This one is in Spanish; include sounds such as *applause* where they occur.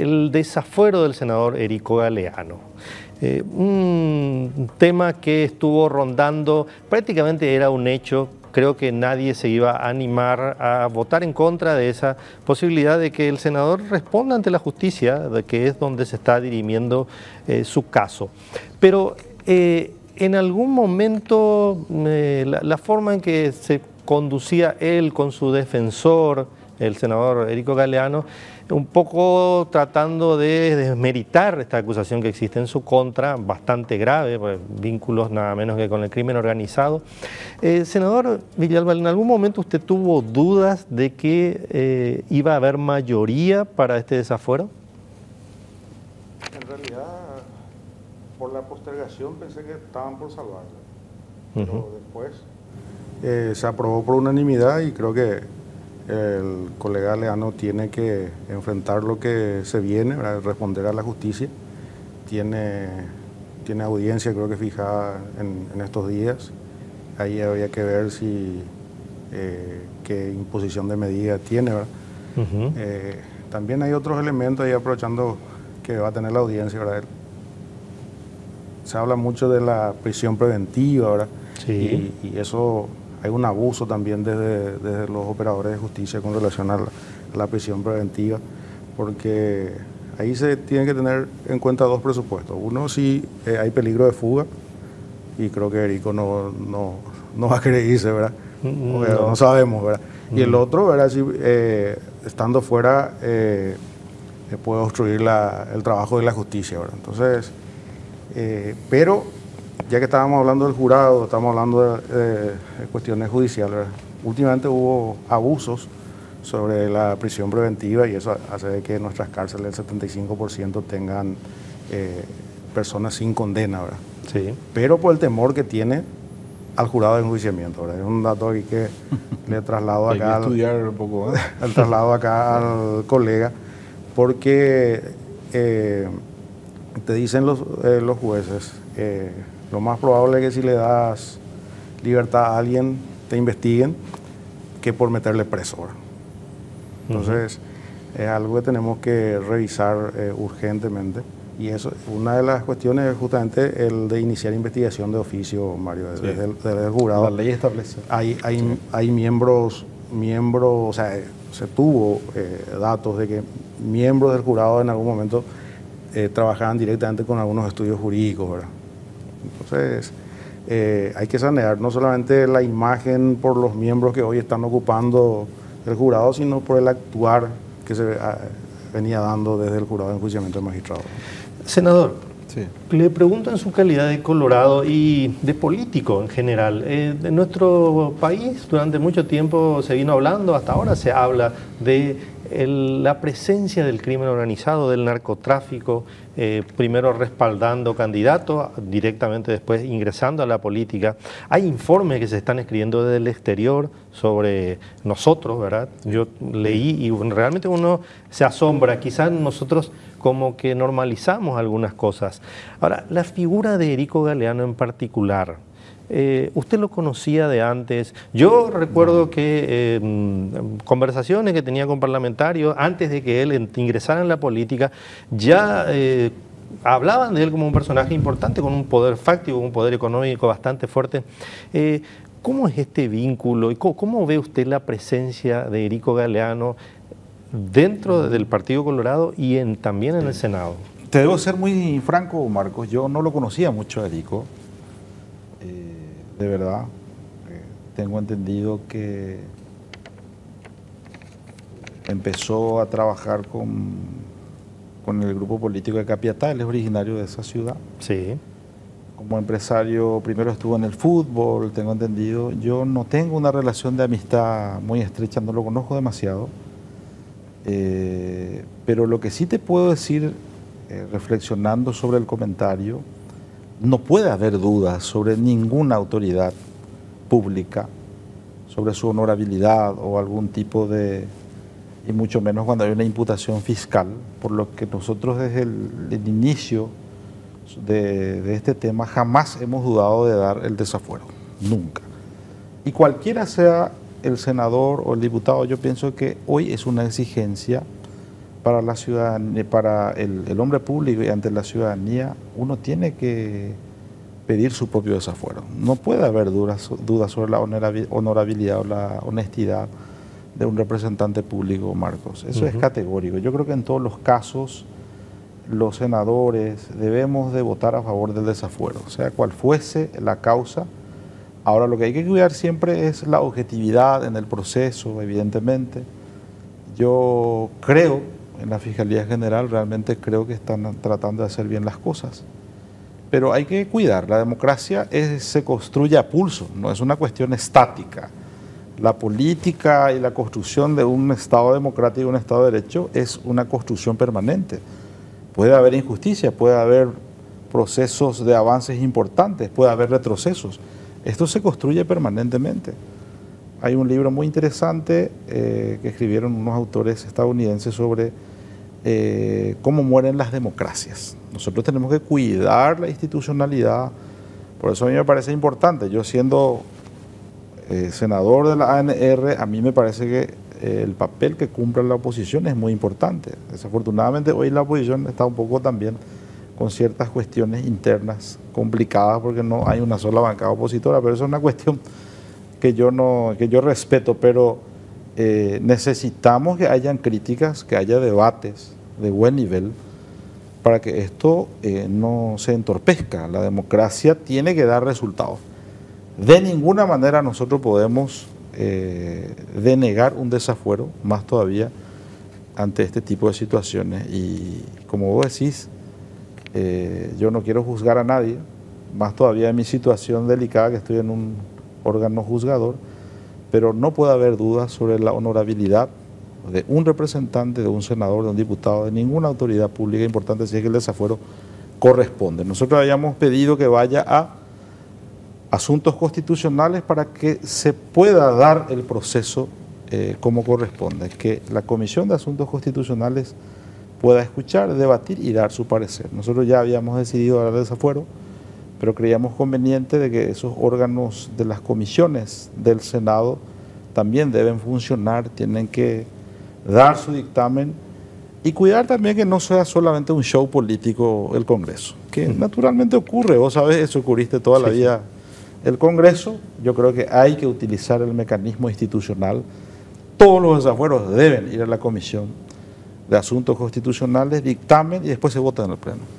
el desafuero del senador Erico Galeano. Eh, un tema que estuvo rondando, prácticamente era un hecho, creo que nadie se iba a animar a votar en contra de esa posibilidad de que el senador responda ante la justicia, de que es donde se está dirimiendo eh, su caso. Pero eh, en algún momento la forma en que se conducía él con su defensor, el senador Erico Galeano, un poco tratando de desmeritar esta acusación que existe en su contra, bastante grave, pues, vínculos nada menos que con el crimen organizado. Eh, senador Villalba, ¿en algún momento usted tuvo dudas de que eh, iba a haber mayoría para este desafuero? En realidad, por la postergación pensé que estaban por salvarla, pero después eh, se aprobó por unanimidad y creo que el colega Leano tiene que enfrentar lo que se viene, responder a la justicia. Tiene, tiene audiencia, creo que fijada en, estos días. Ahí habría que ver si eh, qué imposición de medida tiene. Eh, también hay otros elementos ahí aprovechando que va a tener la audiencia. ¿verdad? Se habla mucho de la prisión preventiva ¿verdad? y eso hay un abuso también desde, los operadores de justicia con relación a la, prisión preventiva, porque ahí se tiene que tener en cuenta dos presupuestos. Uno, si eh, hay peligro de fuga, y creo que Erico no, no, va a querer irse, ¿verdad? Mm, no, sabemos, ¿verdad? Y el mm. otro, ¿verdad? Si eh, estando fuera eh, puede obstruir el trabajo de la justicia, ¿verdad? Entonces, pero ya que estábamos hablando del jurado, estamos hablando de, cuestiones judiciales, últimamente hubo abusos sobre la prisión preventiva y eso hace que nuestras cárceles el 75% tengan eh, personas sin condena, ¿verdad? Sí. Pero por el temor que tiene al jurado de enjuiciamiento, ¿verdad? Es un dato aquí que *laughs* le traslado acá. Hay que estudiar un poco. ¿eh? *laughs* El traslado acá al colega, porque eh, te dicen los, los jueces, lo más probable es que si le das libertad a alguien, te investiguen, que por meterle preso. Entonces, es algo que tenemos que revisar eh, urgentemente. Y eso, una de las cuestiones es justamente el de iniciar investigación de oficio, Mario, desde, el, jurado. La ley establece. Hay, hay, hay miembros, miembros, o sea, se tuvo eh, datos de que miembros del jurado en algún momento eh, trabajaban directamente con algunos estudios jurídicos, ¿verdad? Entonces, eh, hay que sanear no solamente la imagen por los miembros que hoy están ocupando el jurado, sino por el actuar que se ah, venía dando desde el jurado de enjuiciamiento de magistrado. Senador, le pregunto en su calidad de colorado y de político en general. Eh, en nuestro país durante mucho tiempo se vino hablando, hasta ahora se habla de la presencia del crimen organizado, del narcotráfico, eh, primero respaldando candidatos, directamente después ingresando a la política. Hay informes que se están escribiendo desde el exterior sobre nosotros, ¿verdad? Yo leí y realmente uno se asombra, quizás nosotros como que normalizamos algunas cosas. Ahora, la figura de Erico Galeano en particular, eh, ¿Usted lo conocía de antes? Yo recuerdo que eh, conversaciones que tenía con parlamentarios antes de que él ingresara en la política, ya eh, hablaban de él como un personaje importante, con un poder fáctico, un poder económico bastante fuerte. ¿Cómo es este vínculo y cómo, ve usted la presencia de Erico Galeano dentro del Partido Colorado y en, también en el Senado? Te debo ser muy franco, Marcos. Yo no lo conocía mucho a Erico de verdad. Eh, tengo entendido que empezó a trabajar con, con el grupo político de Capiatá, él es originario de esa ciudad. Sí. Como empresario, primero estuvo en el fútbol, tengo entendido. Yo no tengo una relación de amistad muy estrecha, no lo conozco demasiado. Eh, pero lo que sí te puedo decir, eh, reflexionando sobre el comentario, no puede haber dudas sobre ninguna autoridad pública, sobre su honorabilidad o algún tipo de, y mucho menos cuando hay una imputación fiscal, por lo que nosotros desde el, inicio de, este tema jamás hemos dudado de dar el desafuero, nunca. Y cualquiera sea el senador o el diputado, yo pienso que hoy es una exigencia para la ciudadanía, para el, hombre público y ante la ciudadanía, uno tiene que pedir su propio desafuero. No puede haber dudas, dudas sobre la honorabilidad o la honestidad de un representante público, Marcos. Eso es categórico. Yo creo que en todos los casos los senadores debemos de votar a favor del desafuero, sea cual fuese la causa. Ahora lo que hay que cuidar siempre es la objetividad en el proceso, evidentemente. Yo creo en la Fiscalía General, realmente creo que están tratando de hacer bien las cosas. Pero hay que cuidar, la democracia se construye a pulso, no es una cuestión estática. La política y la construcción de un Estado democrático un Estado de Derecho es una construcción permanente. Puede haber injusticia, puede haber procesos de avances importantes, puede haber retrocesos. Esto se construye permanentemente. Hay un libro muy interesante eh, que escribieron unos autores estadounidenses sobre eh, cómo mueren las democracias. Nosotros tenemos que cuidar la institucionalidad, por eso a mí me parece importante. Yo siendo eh, senador de la ANR, a mí me parece que eh, el papel que cumple la oposición es muy importante. Desafortunadamente hoy la oposición está un poco también con ciertas cuestiones internas complicadas porque no hay una sola bancada opositora, pero eso es una cuestión que yo, no, que yo respeto, pero eh, necesitamos que hayan críticas, que haya debates de buen nivel para que esto no se entorpezca. La democracia tiene que dar resultados. De ninguna manera nosotros podemos eh, denegar un desafuero, más todavía ante este tipo de situaciones. Y como vos decís, eh, yo no quiero juzgar a nadie, más todavía en mi situación delicada que estoy en un órgano juzgador, pero no puede haber dudas sobre la honorabilidad de un representante, de un senador, de un diputado, de ninguna autoridad pública importante si es que el desafuero corresponde. Nosotros habíamos pedido que vaya a asuntos constitucionales para que se pueda dar el proceso eh, como corresponde, que la Comisión de Asuntos Constitucionales pueda escuchar, debatir y dar su parecer. Nosotros ya habíamos decidido dar desafuero, pero creíamos conveniente de que esos órganos de las comisiones del Senado también deben funcionar, tienen que dar su dictamen y cuidar también que no sea solamente un show político el Congreso, que naturalmente ocurre, vos sabés, eso ocurriste toda la vida el Congreso, yo creo que hay que utilizar el mecanismo institucional. Todos los desafueros deben ir a la Comisión de Asuntos Constitucionales, dictamen y después se vota en el Pleno.